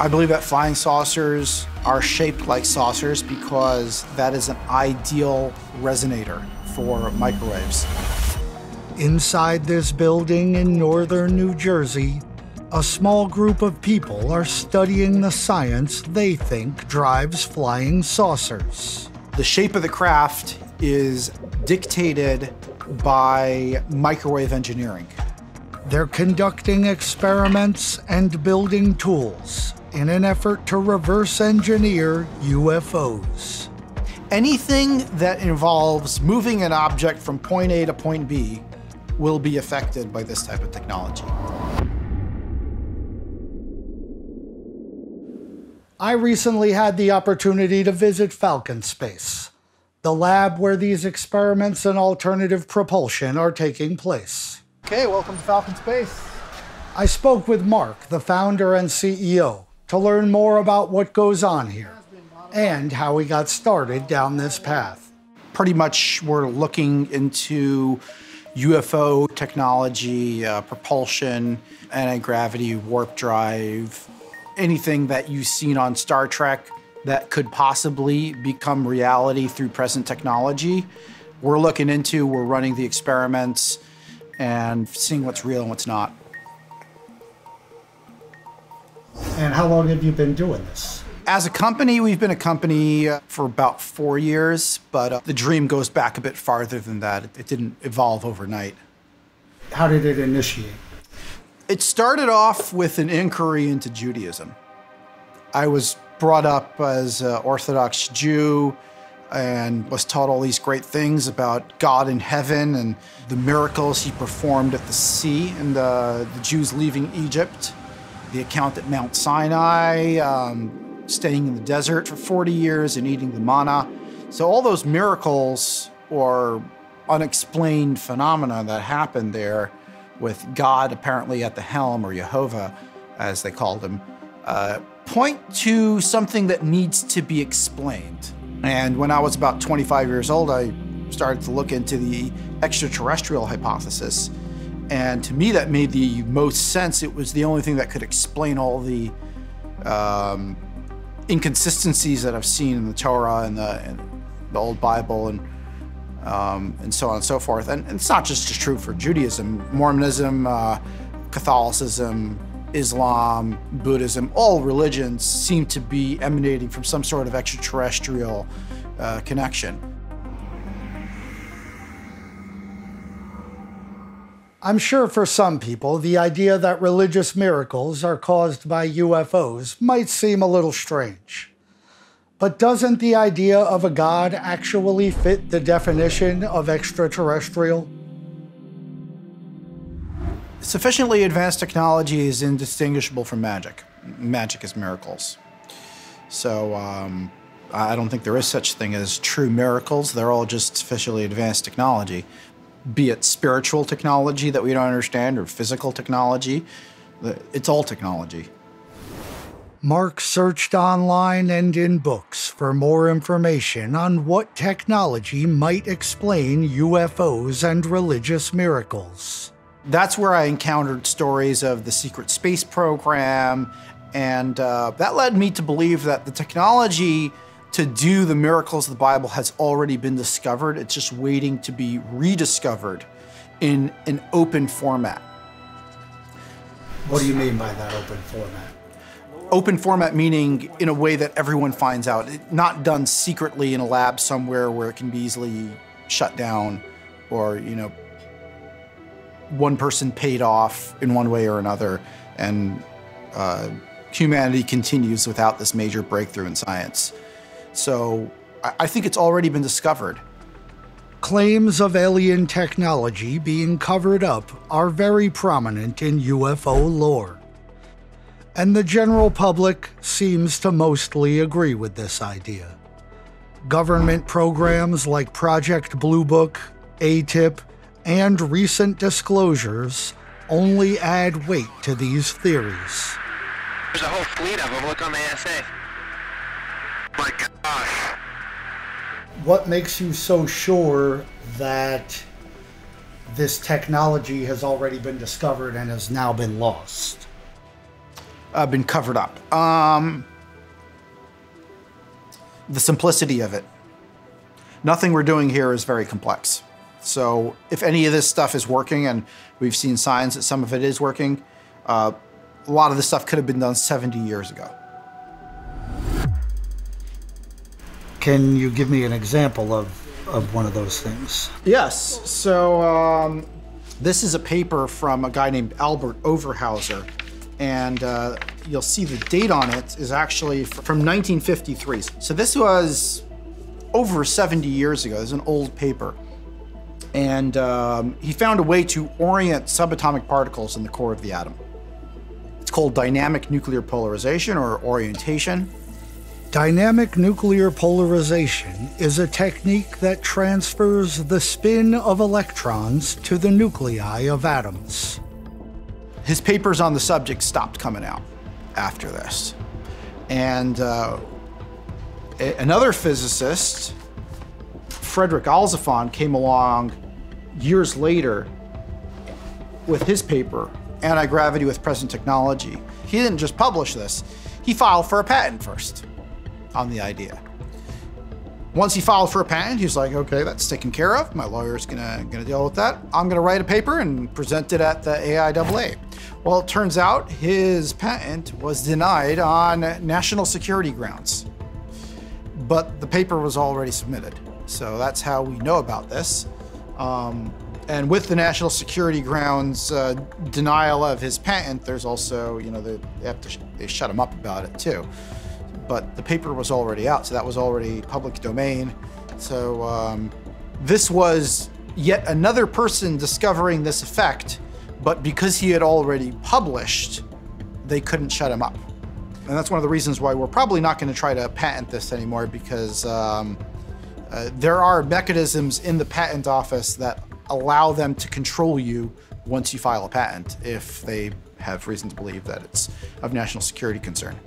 I believe that flying saucers are shaped like saucers because that is an ideal resonator for microwaves. Inside this building in northern New Jersey, a small group of people are studying the science they think drives flying saucers. The shape of the craft is dictated by microwave engineering. They're conducting experiments and building tools in an effort to reverse engineer UFOs. Anything that involves moving an object from point A to point B will be affected by this type of technology. I recently had the opportunity to visit Falcon Space, the lab where these experiments in alternative propulsion are taking place. Okay, welcome to Falcon Space. I spoke with Mark, the founder and CEO, to learn more about what goes on here and how we got started down this path. Pretty much, we're looking into UFO technology, uh, propulsion, anti gravity, warp drive, anything that you've seen on Star Trek that could possibly become reality through present technology. We're looking into, we're running the experiments and seeing what's real and what's not. And how long have you been doing this? As a company, we've been a company uh, for about four years, but uh, the dream goes back a bit farther than that. It, didn't evolve overnight. How did it initiate? It started off with an inquiry into Judaism. I was brought up as an Orthodox Jew and was taught all these great things about God in heaven and the miracles he performed at the sea and the, the Jews leaving Egypt, the account at Mount Sinai, um, staying in the desert for 40 years and eating the manna. So, all those miracles or unexplained phenomena that happened there with God apparently at the helm, or Jehovah, as they called him, uh, point to something that needs to be explained. And when I was about 25 years old, I started to look into the extraterrestrial hypothesis. And to me, that made the most sense. It was the only thing that could explain all the um, inconsistencies that I've seen in the Torah and the, and the Old Bible and um, and so on and so forth. And, and, it's not just true for Judaism, Mormonism, uh, Catholicism, Islam, Buddhism, all religions seem to be emanating from some sort of extraterrestrial uh, connection. I'm sure for some people, the idea that religious miracles are caused by UFOs might seem a little strange. But doesn't the idea of a God actually fit the definition of extraterrestrial? Sufficiently advanced technology is indistinguishable from magic. Magic is miracles. So um, I don't think there is such thing as true miracles. They're all just sufficiently advanced technology be it spiritual technology that we don't understand or physical technology. It's all technology. Mark searched online and in books for more information on what technology might explain UFOs and religious miracles. That's where I encountered stories of the secret space program, and uh, that led me to believe that the technology to do the miracles of the Bible has already been discovered. It's just waiting to be rediscovered in an open format. What do you mean by that open format? Open format meaning in a way that everyone finds out, not done secretly in a lab somewhere where it can be easily shut down or, you know, one person paid off in one way or another and uh, humanity continues without this major breakthrough in science. So I think it's already been discovered. Claims of alien technology being covered up are very prominent in UFO lore. And the general public seems to mostly agree with this idea. Government programs like Project Blue Book, AATIP, and recent disclosures only add weight to these theories. There's a whole fleet of them. Look on the ASA my gosh. What makes you so sure that this technology has already been discovered and has now been lost? uh, been covered up. Um, the simplicity of it. Nothing we're doing here is very complex. So if any of this stuff is working, and we've seen signs that some of it is working, uh, a lot of this stuff could have been done 70 years ago. Can you give me an example of, of one of those things? Yes. So um, this is a paper from a guy named Albert Overhauser, and uh, you'll see the date on it is actually from 1953. So this was over 70 years ago. Is an old paper. And um, he found a way to orient subatomic particles in the core of the atom. It's called dynamic nuclear polarization or orientation. Dynamic nuclear polarization is a technique that transfers the spin of electrons to the nuclei of atoms. His papers on the subject stopped coming out after this. And uh, another physicist, Frederick Alzofon, came along years later with his paper, Anti-Gravity with Present Technology. He didn't just publish this, he filed for a patent first on the idea. Once he filed for a patent, he's like, okay, that's taken care of. My lawyer's gonna, gonna deal with that. I'm gonna write a paper and present it at the AIAA. Well, it turns out his patent was denied on national security grounds. But the paper was already submitted. So that's how we know about this. Um, and with the national security grounds uh, denial of his patent, there's also, you know, they, have to they shut him up about it too but the paper was already out, so that was already public domain. So um, this was yet another person discovering this effect, but because he had already published, they couldn't shut him up. And that's one of the reasons why we're probably not going to try to patent this anymore because um, uh, there are mechanisms in the patent office that allow them to control you once you file a patent if they have reason to believe that it's of national security concern.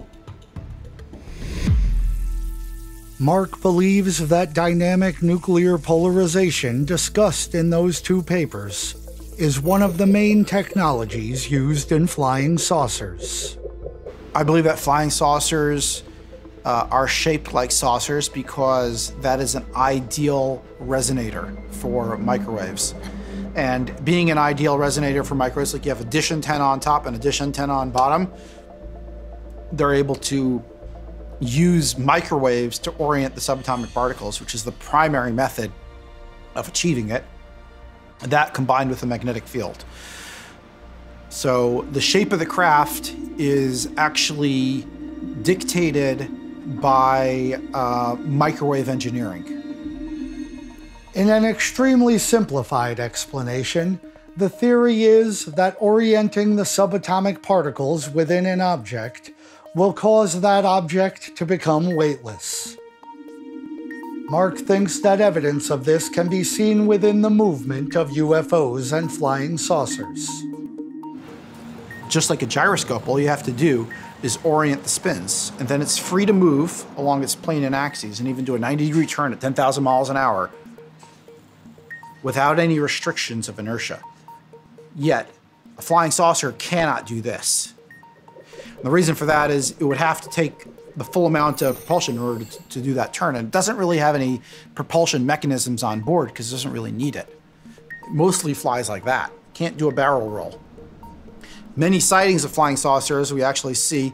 Mark believes that dynamic nuclear polarization discussed in those two papers is one of the main technologies used in flying saucers. I believe that flying saucers uh, are shaped like saucers because that is an ideal resonator for microwaves. And being an ideal resonator for microwaves, like you have a dish antenna on top and a dish antenna on bottom, they're able to use microwaves to orient the subatomic particles, which is the primary method of achieving it. That combined with the magnetic field. So the shape of the craft is actually dictated by uh, microwave engineering. In an extremely simplified explanation, the theory is that orienting the subatomic particles within an object will cause that object to become weightless. Mark thinks that evidence of this can be seen within the movement of UFOs and flying saucers. Just like a gyroscope, all you have to do is orient the spins, and then it's free to move along its plane and axes and even do a 90 degree turn at 10,000 miles an hour without any restrictions of inertia. Yet, a flying saucer cannot do this. The reason for that is it would have to take the full amount of propulsion in order to, to do that turn. And it doesn't really have any propulsion mechanisms on board because it doesn't really need it. it. Mostly flies like that. Can't do a barrel roll. Many sightings of flying saucers, we actually see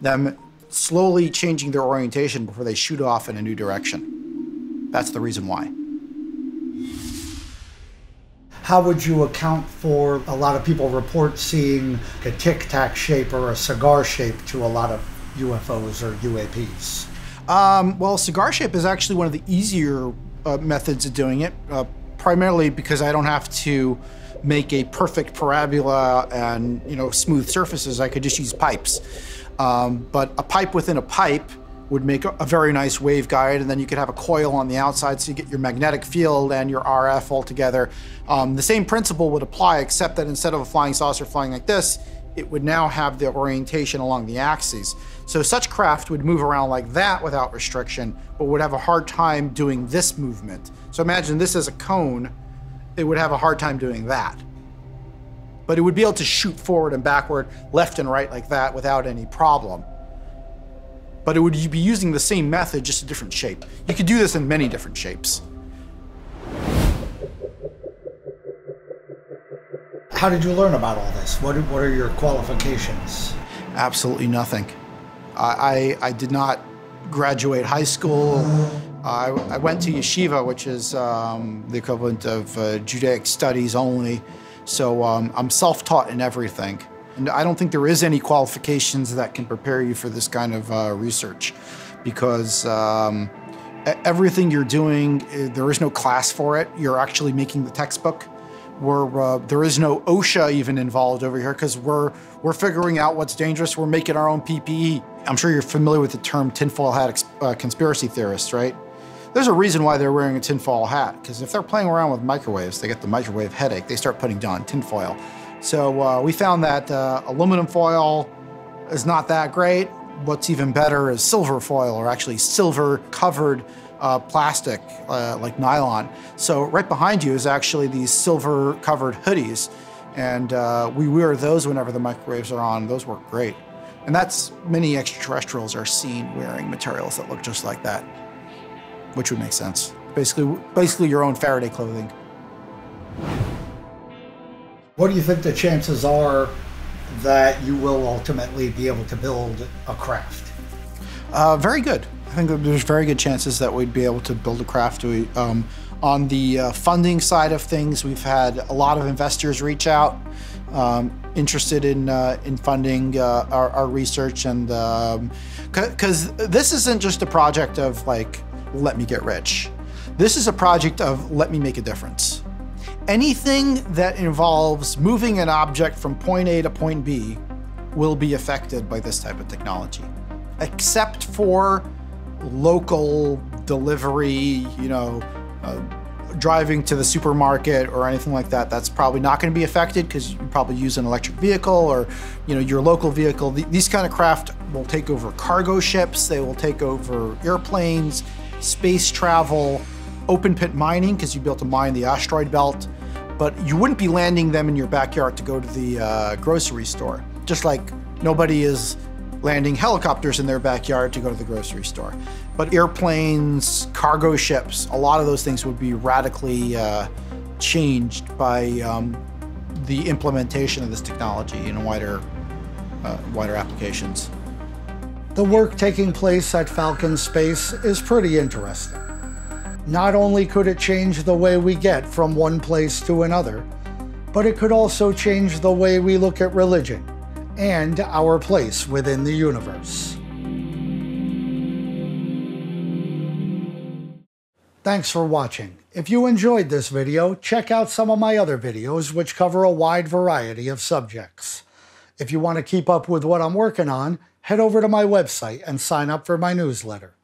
them slowly changing their orientation before they shoot off in a new direction. That's the reason why how would you account for a lot of people report seeing a tic tac shape or a cigar shape to a lot of UFOs or UAPs? Um, well, cigar shape is actually one of the easier uh, methods of doing it, uh, primarily because I don't have to make a perfect parabola and you know smooth surfaces. I could just use pipes. Um, but a pipe within a pipe would make a, very nice waveguide, and then you could have a coil on the outside so you get your magnetic field and your RF all together. Um, the same principle would apply, except that instead of a flying saucer flying like this, it would now have the orientation along the axes. So such craft would move around like that without restriction, but would have a hard time doing this movement. So imagine this as a cone, it would have a hard time doing that. but it would be able to shoot forward and backward, left and right like that without any problem. But it would be using the same method, just a different shape. You could do this in many different shapes. How did you learn about all this? What, what are your qualifications? Absolutely nothing. I, I, I did not graduate high school. I, I went to yeshiva, which is um, the equivalent of uh, Judaic studies only. So um, I'm self-taught in everything. And I don't think there is any qualifications that can prepare you for this kind of uh, research because um, everything you're doing, eh, there is no class for it. You're actually making the textbook. We're, uh, there is no OSHA even involved over here because we're, we're figuring out what's dangerous. We're making our own PPE. I'm sure you're familiar with the term tinfoil hat uh, conspiracy theorists, right? There's a reason why they're wearing a tinfoil hat because if they're playing around with microwaves, they get the microwave headache. They start putting down tinfoil. So uh, we found that uh, aluminum foil is not that great. What's even better is silver foil, or actually silver covered uh, plastic uh, like nylon. So right behind you is actually these silver covered hoodies. And uh, we wear those whenever the microwaves are on. Those work great. And that's many extraterrestrials are seen wearing materials that look just like that, which would make sense. Basically, basically your own Faraday clothing. What do you think the chances are that you will ultimately be able to build a craft? Uh, very good. I think there's very good chances that we'd be able to build a craft. We, um, on the uh, funding side of things, we've had a lot of investors reach out, um, interested in uh, in funding uh, our, our, research, and because um, this isn't just a project of like let me get rich. This is a project of let me make a difference. Anything that involves moving an object from point A to point B will be affected by this type of technology, except for local delivery, you know, uh, driving to the supermarket or anything like that. That's probably not going to be affected because you probably use an electric vehicle or, you know, your local vehicle. These kind of craft will take over cargo ships. They will take over airplanes, space travel, open pit mining because you built to mine the asteroid belt but you wouldn't be landing them in your backyard to go to the uh, grocery store. Just like nobody is landing helicopters in their backyard to go to the grocery store. But airplanes, cargo ships, a lot of those things would be radically uh, changed by um, the implementation of this technology in wider, uh, wider applications. The work taking place at Falcon Space is pretty interesting. Not only could it change the way we get from one place to another, but it could also change the way we look at religion and our place within the universe. Thanks for watching. If you enjoyed this video, check out some of my other videos which cover a wide variety of subjects. If you want to keep up with what I'm working on, head over to my website and sign up for my newsletter.